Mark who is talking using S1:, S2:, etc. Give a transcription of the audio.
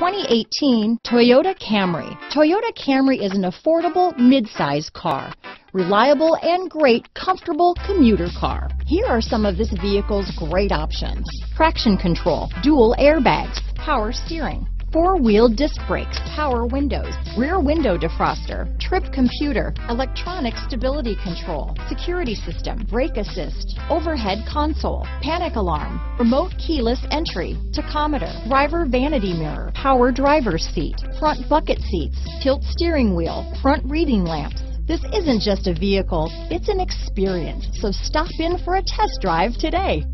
S1: 2018 Toyota Camry. Toyota Camry is an affordable midsize car. Reliable and great comfortable commuter car. Here are some of this vehicle's great options. Traction control, dual airbags, power steering, four-wheel disc brakes, power windows, rear window defroster, trip computer, electronic stability control, security system, brake assist, overhead console, panic alarm, remote keyless entry, tachometer, driver vanity mirror, power driver's seat, front bucket seats, tilt steering wheel, front reading lamps. This isn't just a vehicle, it's an experience. So stop in for a test drive today.